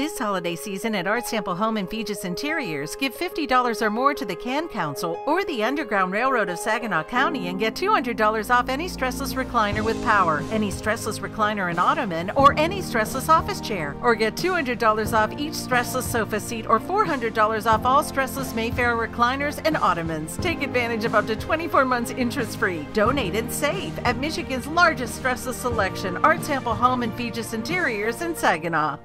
This holiday season at Art Sample Home and Feige's Interiors, give $50 or more to the Can Council or the Underground Railroad of Saginaw County and get $200 off any stressless recliner with power, any stressless recliner and ottoman, or any stressless office chair. Or get $200 off each stressless sofa seat or $400 off all stressless Mayfair recliners and ottomans. Take advantage of up to 24 months interest free. Donate and save at Michigan's largest stressless selection, Art Sample Home and Feige's Interiors in Saginaw.